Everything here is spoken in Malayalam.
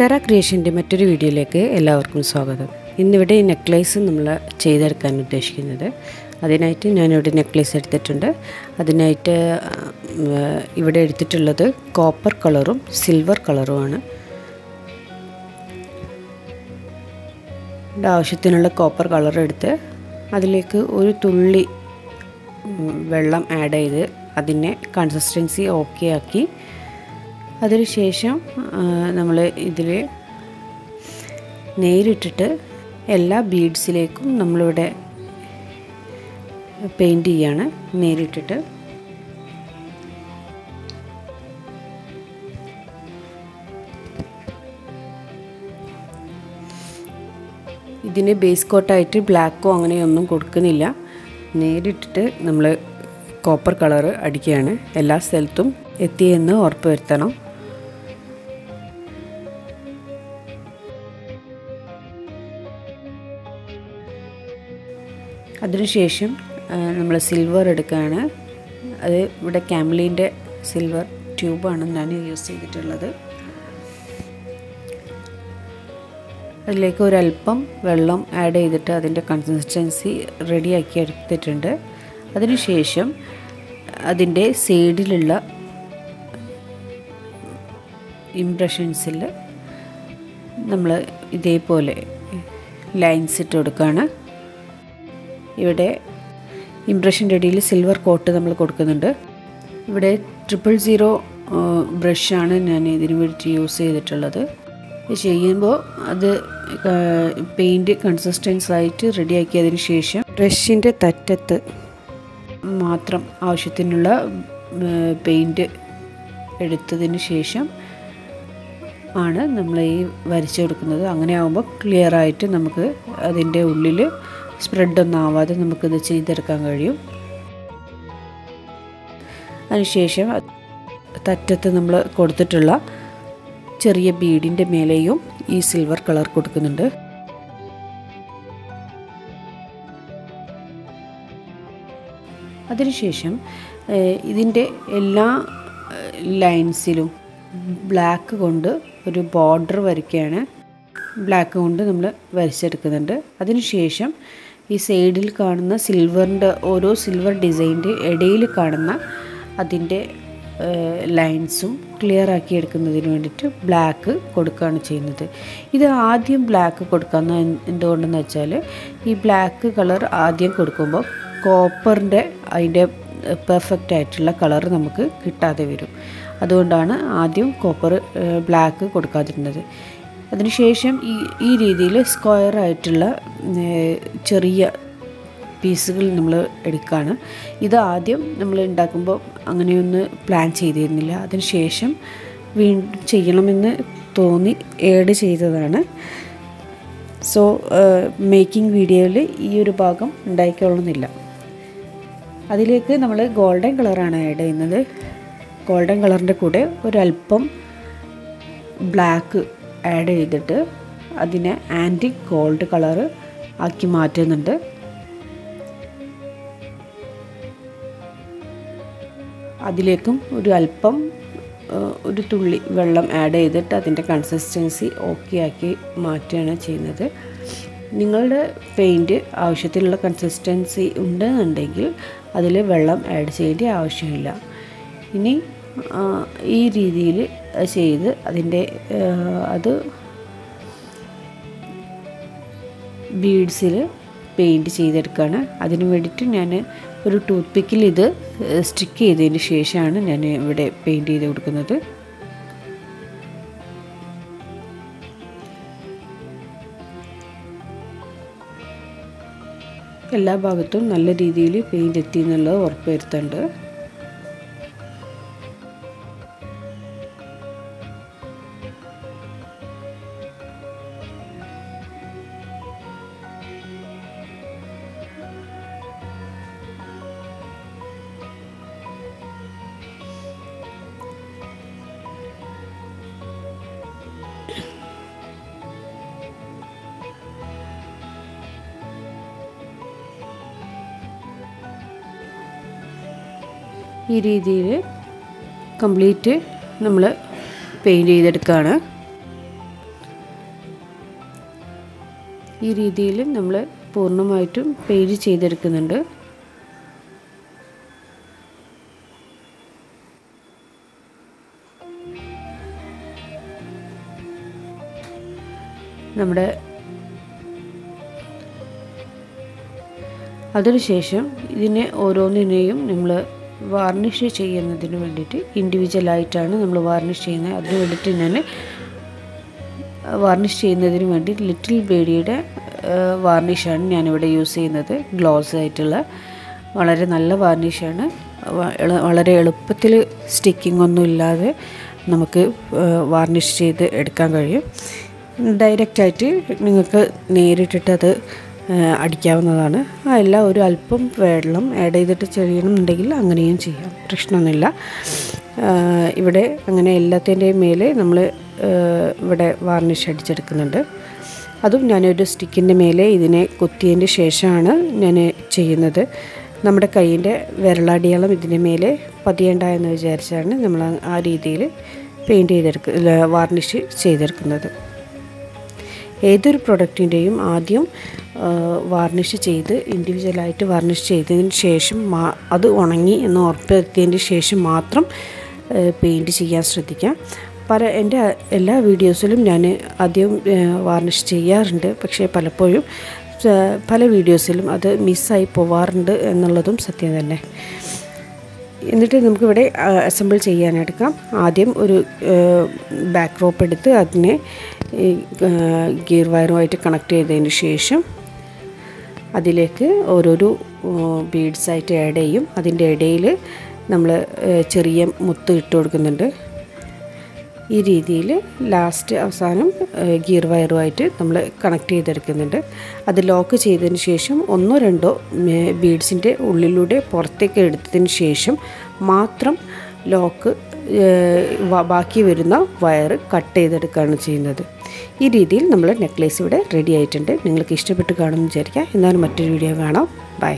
ടെറ ക്രിയേഷന്റെ മറ്റൊരു വീഡിയോയിലേക്ക് എല്ലാവർക്കും സ്വാഗതം. ഇന്നിവിടെ ഈ നെക്ലേസ് നമ്മൾ ചെയ്തെടുക്കാൻ ഉദ്ദേശിക്കുന്നത്. അതിനായിട്ട് ഞാനിവിടെ നെക്ലേസ് എടുത്തിട്ടുണ്ട്. അതിനായിട്ട് ഇവിടെ എടുത്തിട്ടുള്ളത് കോപ്പർ കളറും സിൽവർ കളറുമാണ് ആവശ്യത്തിനുള്ള കോപ്പർ കളർ എടുത്ത് അതിലേക്ക് ഒരു തുള്ളി വെള്ളം ആഡ് ചെയ്ത് അതിനെ കൺസിസ്റ്റൻസി ഓക്കെ ആക്കി അതിനുശേഷം നമ്മൾ ഇതിൽ നെയിലിട്ടിട്ട് എല്ലാ ബീഡ്സിലേക്കും നമ്മളിവിടെ പെയിന്റ് ചെയ്യാണ്. നെയിലിട്ടിട്ട് ഇതിന് ബേസ് കോട്ടായിട്ട് ബ്ലാക്കോ അങ്ങനെയൊന്നും കൊടുക്കുന്നില്ല. നേരിട്ടിട്ട് നമ്മൾ കോപ്പർ കളറ് അടിക്കുകയാണ്. എല്ലാ സ്ഥലത്തും എത്തിയെന്ന് ഉറപ്പ് വരുത്തണം അതിനുശേഷം നമ്മൾ സിൽവർ എടുക്കുകയാണ് അത് ഇവിടെ ക്യാമ്ലീന്റെ സിൽവർ ട്യൂബാണ് ഞാൻ യൂസ് ചെയ്തിട്ടുള്ളത്. അതിലേക്ക് ഒരല്പം വെള്ളം ആഡ് ചെയ്തിട്ട് അതിന്റെ കൺസിസ്റ്റൻസി റെഡിയാക്കി എടുത്തിട്ടുണ്ട്. അതിനുശേഷം അതിന്റെ സൈഡിലുള്ള ഇംപ്രഷൻസിൽ നമ്മൾ ഇതേപോലെ ലൈൻസ് ഇട്ട് കൊടുക്കുകയാണ് ഇവിടെ ഇംപ്രഷന്റെ ഇടയിൽ സിൽവർ കോട്ട് നമ്മൾ കൊടുക്കുന്നുണ്ട്. ഇവിടെ ട്രിപ്പിൾ സീറോ ബ്രഷാണ് ഞാൻ ഇതിന് വേണ്ടി യൂസ് ചെയ്തിട്ടുള്ളത്. ചെയ്യുമ്പോൾ അത് പെയിന്റ് കൺസിസ്റ്റൻസ് ആയിട്ട് റെഡിയാക്കിയതിന് ശേഷം ബ്രഷിന്റെ തറ്റത്ത് മാത്രം ആവശ്യത്തിനുള്ള പെയിന്റ് എടുത്തതിന് ശേഷം ആണ് നമ്മൾ ഈ വരച്ചു കൊടുക്കുന്നത്. അങ്ങനെ ആകുമ്പോൾ ക്ലിയറായിട്ട് നമുക്ക് അതിന്റെ ഉള്ളിൽ സ്പ്രെഡൊന്നും ആവാതെ നമുക്കിത് ചെയ്തെടുക്കാൻ കഴിയും. അതിനുശേഷം തറ്റത്ത് നമ്മൾ കൊടുത്തിട്ടുള്ള ചെറിയ ബീഡിന്റെ മേലെയും ഈ സിൽവർ കളർ കൊടുക്കുന്നുണ്ട്. അതിനുശേഷം ഇതിന്റെ എല്ലാ ലൈൻസിലും ബ്ലാക്ക് കൊണ്ട് ഒരു ബോർഡർ വരയ്ക്കുകയാണ്. ബ്ലാക്ക് കൊണ്ട് നമ്മൾ വരച്ചെടുക്കുന്നുണ്ട്. അതിനുശേഷം ഈ സൈഡിൽ കാണുന്ന സിൽവറിന്റെ ഓരോ സിൽവർ ഡിസൈന്റെ ഇടയിൽ കാണുന്ന അതിന്റെ ലൈൻസും ക്ലിയർ ആക്കി എടുക്കുന്നതിന് വേണ്ടിയിട്ട് ബ്ലാക്ക് കൊടുക്കുകയാണ് ചെയ്യുന്നത്. ഇത് ആദ്യം ബ്ലാക്ക് കൊടുക്കാമെന്ന് എന്തുകൊണ്ടെന്ന് വെച്ചാൽ ഈ ബ്ലാക്ക് കളർ ആദ്യം കൊടുക്കുമ്പോൾ കോപ്പറിന്റെ അതിന്റെ പെർഫെക്റ്റ് ആയിട്ടുള്ള കളർ നമുക്ക് കിട്ടാതെ വരും. അതുകൊണ്ടാണ് ആദ്യം കോപ്പർ ബ്ലാക്ക് കൊടുക്കാതിരുന്നത്. അതിനുശേഷം ഈ ഈ രീതിയിൽ സ്ക്വയറായിട്ടുള്ള ചെറിയ പീസുകൾ നമ്മൾ എടുക്കുകയാണ്. ഇത് ആദ്യം നമ്മൾ ഉണ്ടാക്കുമ്പോൾ അങ്ങനെയൊന്ന് പ്ലാൻ ചെയ്തിരുന്നില്ല. അതിനുശേഷം വീണ്ടും ചെയ്യണമെന്ന് തോന്നി ഏഡ് ചെയ്തതാണ്. സോ മേക്കിംഗ് വീഡിയോയിൽ ഈ ഒരു ഭാഗം ഉണ്ടായിക്കൊള്ളുന്നില്ല അതിലേക്ക് നമ്മൾ ഗോൾഡൻ കളറാണ് ആഡ് ചെയ്യുന്നത്. ഗോൾഡൻ കളറിന്റെ കൂടെ ഒരല്പം ബ്ലാക്ക് ആഡ് ചെയ്തിട്ട് അതിനെ ആന്റി ഗോൾഡ് കളറ് ആക്കി മാറ്റുന്നുണ്ട്. അതിലേക്കും ഒരു അല്പം ഒരു തുള്ളി വെള്ളം ആഡ് ചെയ്തിട്ട് അതിന്റെ കൺസിസ്റ്റൻസി ഓക്കെ ആക്കി മാറ്റുകയാണ് ചെയ്യുന്നത്. നിങ്ങളുടെ പെയിന്റ് ആവശ്യത്തിലുള്ള കൺസിസ്റ്റൻസി ഉണ്ടെന്നുണ്ടെങ്കിൽ അതിൽ വെള്ളം ആഡ് ചെയ്യേണ്ട ആവശ്യമില്ല. ഇനി ഈ രീതിയിൽ ചെയ്ത് അതിന്റെ അത് ബീഡ്സിൽ പെയിന്റ് ചെയ്തെടുക്കുകയാണ്. അതിന് വേണ്ടിയിട്ട് ഞാൻ ഒരു ടൂത്ത് പിക്കിൽ ഇത് സ്റ്റിക്ക് ചെയ്തതിന് ശേഷമാണ് ഞാൻ ഇവിടെ പെയിന്റ് ചെയ്ത് കൊടുക്കുന്നത്. എല്ലാ ഭാഗത്തും നല്ല രീതിയിൽ പെയിന്റ് എത്തി എന്നുള്ളത് ഉറപ്പ് ഈ രീതിയിൽ കംപ്ലീറ്റ് നമ്മൾ പെയിന്റ് ചെയ്തെടുക്കുകയാണ് ഈ രീതിയിൽ നമ്മൾ പൂർണമായിട്ടും പെയിന്റ് ചെയ്തെടുക്കുന്നുണ്ട്. നമ്മുടെ അതിനുശേഷം ഇതിനെ ഓരോന്നിനെയും നമ്മൾ വാർണിഷ് ചെയ്യുന്നതിന് വേണ്ടിയിട്ട് ഇൻഡിവിജ്വലായിട്ടാണ് നമ്മൾ വാർണിഷ് ചെയ്യുന്നത്. അതിന് വേണ്ടിയിട്ട് ഞാൻ വാർണിഷ് ചെയ്യുന്നതിന് വേണ്ടി ലിറ്റിൽ ബേഡിയുടെ വാർണിഷാണ് ഞാനിവിടെ യൂസ് ചെയ്യുന്നത്. ഗ്ലോസ് ആയിട്ടുള്ള വളരെ നല്ല വാർണിഷാണ്. വളരെ എളുപ്പത്തിൽ സ്റ്റിക്കിംഗ് ഒന്നും ഇല്ലാതെ നമുക്ക് വാർണിഷ് ചെയ്ത് എടുക്കാൻ കഴിയും. ഡയറക്റ്റായിട്ട് നിങ്ങൾക്ക് നേരിട്ടിട്ട് അത് അടിക്കാവുന്നതാണ്. അല്ല ഒരു അല്പം വെള്ളം ആഡ് ചെയ്തിട്ട് ചെയ്യണമെന്നുണ്ടെങ്കിൽ അങ്ങനെയും ചെയ്യാം. പ്രശ്നമൊന്നുമില്ല. ഇവിടെ അങ്ങനെ എല്ലാത്തിന്റെയും മേലെ നമ്മൾ ഇവിടെ വാർണിഷ് അടിച്ചെടുക്കുന്നുണ്ട്. അതും ഞാനൊരു സ്റ്റിക്കിന്റെ മേലെ ഇതിനെ കുത്തിയതിന്റെ ശേഷമാണ് ഞാൻ ചെയ്യുന്നത്. നമ്മുടെ കൈയിന്റെ വിരളടിയാളം ഇതിന്റെ മേലെ പതിയേണ്ട എന്ന് വിചാരിച്ചാണ് നമ്മൾ ആ രീതിയിൽ പെയിന്റ് ചെയ്തെടുക്ക വാർണിഷ് ചെയ്തെടുക്കുന്നത്. ഏതൊരു പ്രൊഡക്റ്റിന്റെയും ആദ്യം വാർണിഷ് ചെയ്ത് ഇൻഡിവിജ്വലായിട്ട് വാർണിഷ് ചെയ്തതിന് ശേഷം അത് ഉണങ്ങി എന്ന് ഉറപ്പുവരുത്തിയതിന് ശേഷം മാത്രം പെയിന്റ് ചെയ്യാൻ ശ്രദ്ധിക്കാം. പല എന്റെ എല്ലാ വീഡിയോസിലും ഞാൻ ആദ്യം വാർണിഷ് ചെയ്യാറുണ്ട്. പക്ഷേ പലപ്പോഴും പല വീഡിയോസിലും അത് മിസ്സായി പോവാറുണ്ട് എന്നുള്ളതും സത്യം തന്നെ. എന്നിട്ട് നമുക്കിവിടെ അസംബിൾ ചെയ്യാനെടുക്കാം. ആദ്യം ഒരു ബാക്ക് റോപ്പ് എടുത്ത് അതിനെ ഗിയർ വയറുമായിട്ട് കണക്ട് ചെയ്തതിന് ശേഷം അതിലേക്ക് ഓരോരോ ബീഡ്സായിട്ട് ആഡ് ചെയ്യും. അതിന്റെ ഇടയിൽ നമ്മൾ ചെറിയ മുത്ത് ഇട്ട് കൊടുക്കുന്നുണ്ട്. ഈ രീതിയിൽ ലാസ്റ്റ് അവസാനം ഗിയർ വയറുമായിട്ട് നമ്മൾ കണക്ട് ചെയ്തെടുക്കുന്നുണ്ട്. അത് ലോക്ക് ചെയ്തതിന് ശേഷം ഒന്നോ രണ്ടോ ബീഡ്സിന്റെ ഉള്ളിലൂടെ പുറത്തേക്ക് എടുത്തതിന് ശേഷം മാത്രം ലോക്ക് ബാക്കി വരുന്ന വയർ കട്ട് ചെയ്തെടുക്കുകയാണ് ചെയ്യുന്നത്. ഈ രീതിയിൽ നമ്മൾ നെക്ലേസ് ഇവിടെ റെഡി ആയിട്ടുണ്ട്. നിങ്ങൾക്ക് ഇഷ്ടപ്പെട്ട് കാണുമെന്ന് വിചാരിക്കാം. എന്നാലും മറ്റൊരു വീഡിയോ കാണാം. ബൈ.